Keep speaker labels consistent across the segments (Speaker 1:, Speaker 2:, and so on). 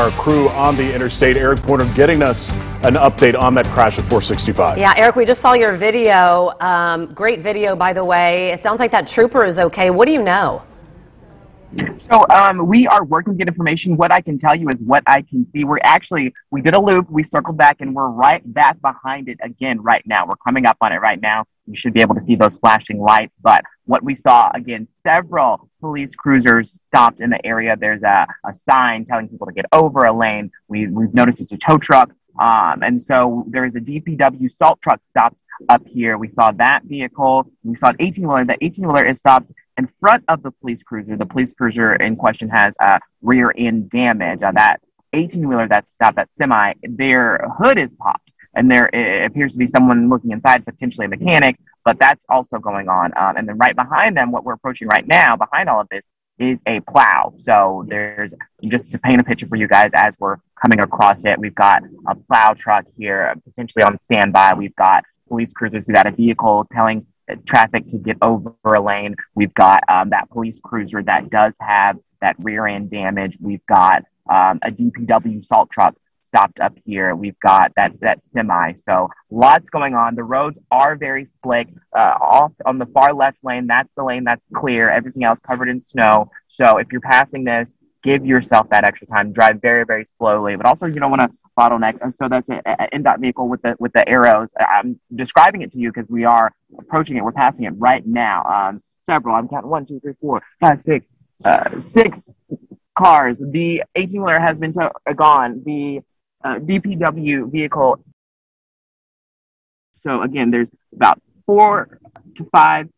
Speaker 1: Our crew on the interstate, Eric Porter, getting us an update on that crash at 465.
Speaker 2: Yeah, Eric, we just saw your video. Um, great video, by the way. It sounds like that trooper is okay. What do you know?
Speaker 3: So um, we are working to get information. What I can tell you is what I can see. We're actually we did a loop, we circled back, and we're right back behind it again right now. We're coming up on it right now. You should be able to see those flashing lights. But what we saw again, several police cruisers stopped in the area. There's a, a sign telling people to get over a lane. We we've noticed it's a tow truck. Um, and so there is a DPW salt truck stopped up here. We saw that vehicle. We saw an 18 wheeler. The 18 wheeler is stopped in front of the police cruiser. The police cruiser in question has uh, rear end damage. Uh, that 18 wheeler that stopped, that semi, their hood is popped. And there appears to be someone looking inside, potentially a mechanic, but that's also going on. Um, and then right behind them, what we're approaching right now, behind all of this, is a plow. So there's just to paint a picture for you guys as we're coming across it. We've got a plow truck here, potentially on standby. We've got police cruisers. We've got a vehicle telling traffic to get over a lane. We've got um, that police cruiser that does have that rear end damage. We've got um, a DPW salt truck stopped up here. We've got that that semi. So lots going on. The roads are very slick. Uh, off on the far left lane, that's the lane that's clear. Everything else covered in snow. So if you're passing this, give yourself that extra time. Drive very very slowly, but also you don't want to bottleneck. And so that's an INDOT vehicle with the with the arrows. I'm describing it to you because we are approaching it. We're passing it right now. Um, several. I'm counting one, two, three, four, five, six, uh, six cars. The 18 wheeler has been to- uh, gone. The uh, DPW vehicle. So again, there's about four to five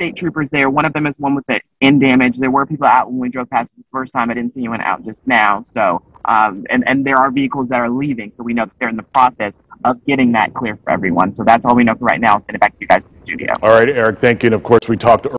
Speaker 3: state troopers there. One of them is one with the end damage. There were people out when we drove past the first time. I didn't see anyone out just now. So, um, and, and there are vehicles that are leaving. So we know that they're in the process of getting that clear for everyone. So that's all we know for right now. I'll send it back to you guys in the studio.
Speaker 1: All right, Eric, thank you. And of course, we talked